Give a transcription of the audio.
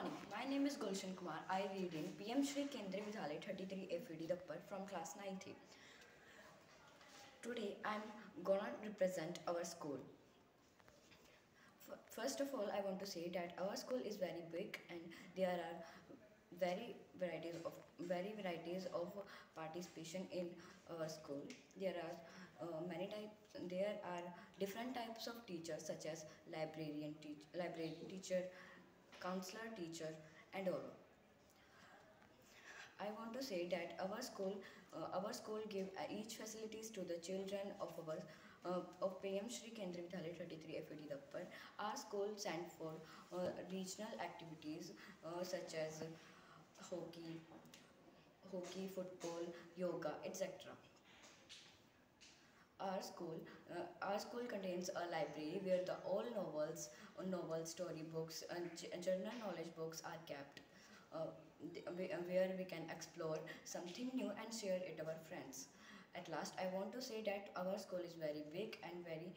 morning. My name is Gulshan Kumar. I read in PM Shri Kendriya Vidyalaya 33 FED Dappar from class 9th. Today I'm gonna represent our school. First of all, I want to say that our school is very big and there are very varieties of very varieties of participation in our school. There are uh, many types. There are different types of teachers such as librarian teach, library teacher, counselor teacher, and all. I want to say that our school, uh, our school give uh, each facilities to the children of our uh, of PM Shri Kendriya Vidyalaya 33 FED Dappar. Our school stand for uh, regional activities uh, such as hockey, hockey, football, yoga, etc. Our school, uh, our school contains a library where the all novels, uh, novels, storybooks, and general knowledge books are kept. Uh, uh, where we can explore something new and share it with our friends. At last, I want to say that our school is very big and very.